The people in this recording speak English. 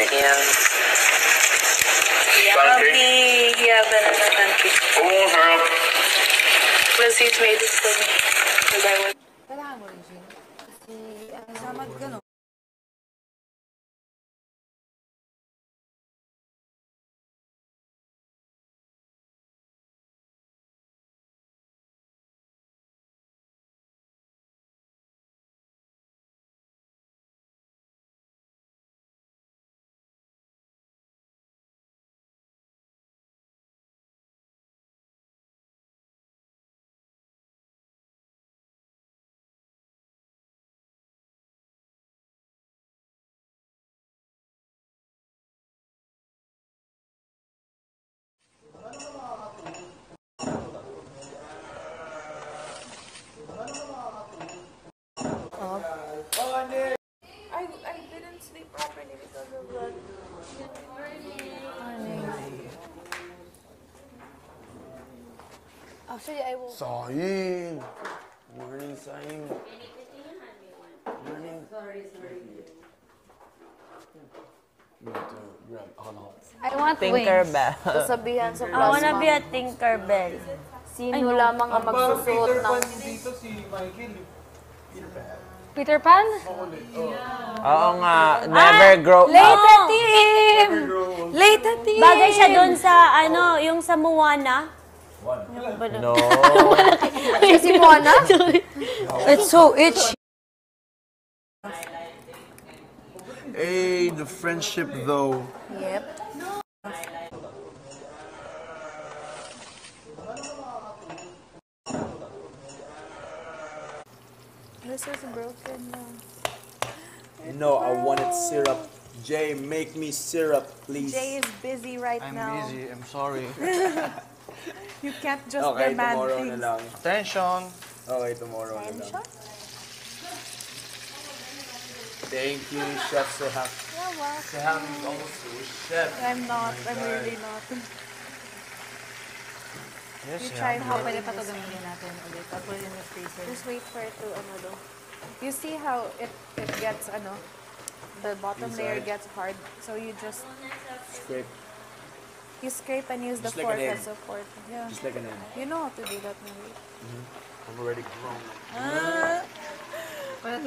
Yeah. Pancake? Yeah, banana pancake. Oo, sarap. Plus, he's made it for me. Because I was Kailangan mo rin, Jin. Kasi, ang sama gano'n. I, Actually, I will. Saying. Morning, saying. Morning. Sorry, sorry. grab. Ako. I want Tinkerbell. Sasabihan sa I wanna plasma. be a Tinkerbell. Sino lamang ang magsusuot ng... Peter Pan? Oo nga, never grow up. Late team! Late team! Bagay siya doon sa, ano, yung sa Moana. No. Si Moana? It's so itchy. hey, the friendship though. Yep. This is broken now. No, I wanted syrup. Jay, make me syrup, please. Jay is busy right I'm now. busy. I'm sorry. You can't just Okay, demand tomorrow na things. lang. Attention. Okay, tomorrow na lang. Attention? Thank you, Chef Seham. Yeah, well, Seham is also chef. I'm not. Oh I'm really not. Yes, You yeah. tried how Pwede pa ito gamitin natin ulit. I'll put it in the freezer. Just wait for it to, ano do. You see how it, it gets, ano, the bottom layer Inside. gets hard. So you just, Scrape, you scrape and use the like fork an egg. as a fork. Yeah. just like an egg. You know how to do that, maybe. Mm-hmm. I'm already grown. Uh-huh. Wala